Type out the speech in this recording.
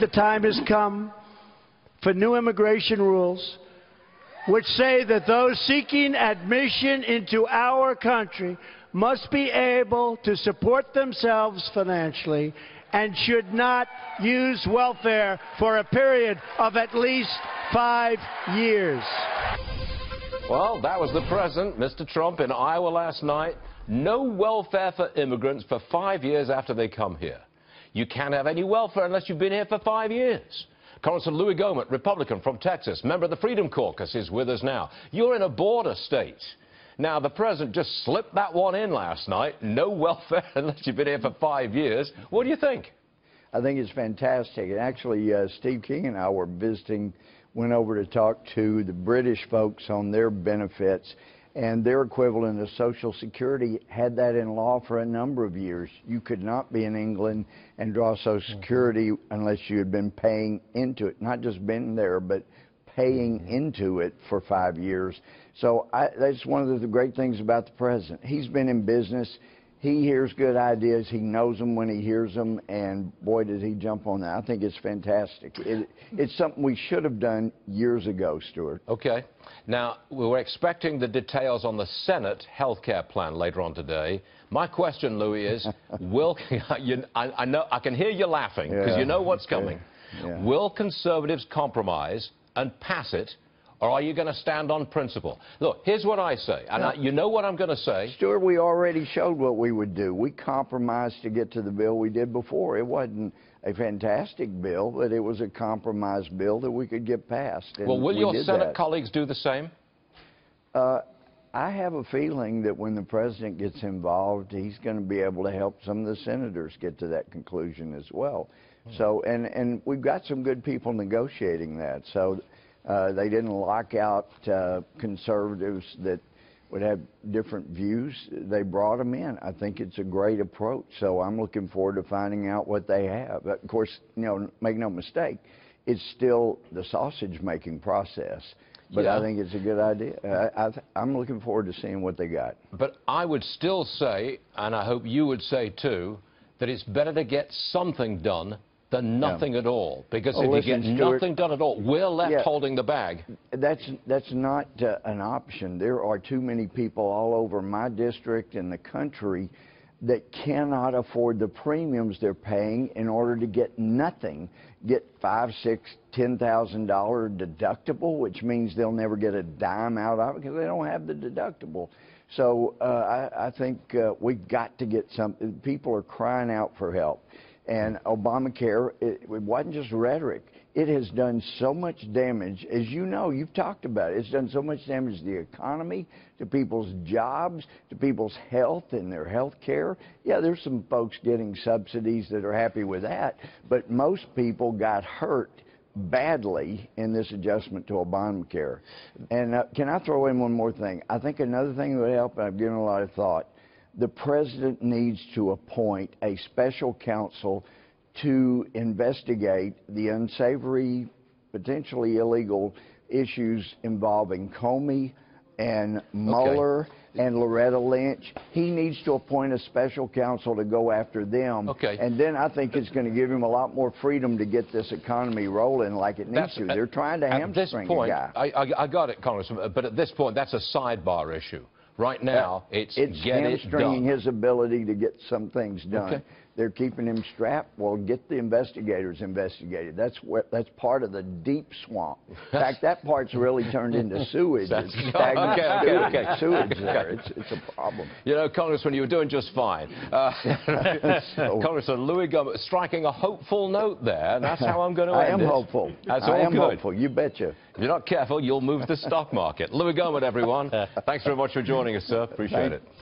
the time has come for new immigration rules which say that those seeking admission into our country must be able to support themselves financially and should not use welfare for a period of at least five years. Well, that was the president, Mr. Trump, in Iowa last night. No welfare for immigrants for five years after they come here. You can't have any welfare unless you've been here for five years. Congressman Louie Gohmert, Republican from Texas, member of the Freedom Caucus, is with us now. You're in a border state. Now, the president just slipped that one in last night. No welfare unless you've been here for five years. What do you think? I think it's fantastic. And actually, uh, Steve King and I were visiting, went over to talk to the British folks on their benefits and their equivalent of Social Security had that in law for a number of years. You could not be in England and draw Social mm-hmm. Security unless you had been paying into it, not just been there, but paying mm-hmm. into it for five years. So I, that's one of the great things about the president. He's been in business he hears good ideas. He knows them when he hears them, and boy, does he jump on that. I think it's fantastic. It, it's something we should have done years ago, Stuart. Okay. Now, we are expecting the details on the Senate health care plan later on today. My question, Louie, is, will, you, I, I, know, I can hear you laughing, because yeah. you know what's coming. Yeah. Will conservatives compromise and pass it or are you going to stand on principle? Look, here's what I say, and I, you know what I'm going to say. Stuart, we already showed what we would do. We compromised to get to the bill we did before. It wasn't a fantastic bill, but it was a compromise bill that we could get passed. well, will we your Senate that. colleagues do the same? Uh, I have a feeling that when the president gets involved, he's going to be able to help some of the senators get to that conclusion as well. Hmm. So, and and we've got some good people negotiating that. So, uh, they didn't lock out uh, conservatives that would have different views. They brought them in. I think it's a great approach. So I'm looking forward to finding out what they have. Of course, you know, make no mistake, it's still the sausage making process. But yeah. I think it's a good idea. I, am looking forward to seeing what they got. But I would still say, and I hope you would say too, that it's better to get something done than nothing yeah. at all. Because well, if listen, you get Stuart, nothing done at all, we're left yeah, holding the bag. That's, that's not uh, an option. There are too many people all over my district and the country that cannot afford the premiums they're paying in order to get nothing, get five, six, ten thousand dollar deductible, which means they'll never get a dime out of it because they don't have the deductible. So uh, I, I think uh, we've got to get some. People are crying out for help. And Obamacare, it, it wasn't just rhetoric. It has done so much damage. As you know, you've talked about it. It's done so much damage to the economy, to people's jobs, to people's health and their health care. Yeah, there's some folks getting subsidies that are happy with that, but most people got hurt badly in this adjustment to Obamacare. And uh, can I throw in one more thing? I think another thing that would help, I've given a lot of thought, the president needs to appoint a special counsel to investigate the unsavory, potentially illegal issues involving Comey and Mueller okay. and Loretta Lynch. He needs to appoint a special counsel to go after them. Okay. And then I think it's going to give him a lot more freedom to get this economy rolling like it needs that's, to. They're trying to hamstring point, a guy. I, I, I got it, Congressman, but at this point, that's a sidebar issue. Right uh, now, it's, it's get hamstringing his ability to get some things done. Okay. They're keeping him strapped. Well, get the investigators investigated. That's what that's part of the deep swamp. In fact, that part's really turned into sewage. It's stagnant okay, okay, okay. sewage there. It's, it's a problem. You know, Congressman, you were doing just fine. Uh, so, Congressman Louie Gohmert striking a hopeful note there. That's how I'm going to I end am hopeful. That's all I am good. hopeful. You betcha. If you're not careful, you'll move the stock market. Louie Gohmert, everyone. Thanks very much for joining us, sir. Appreciate Thanks. it.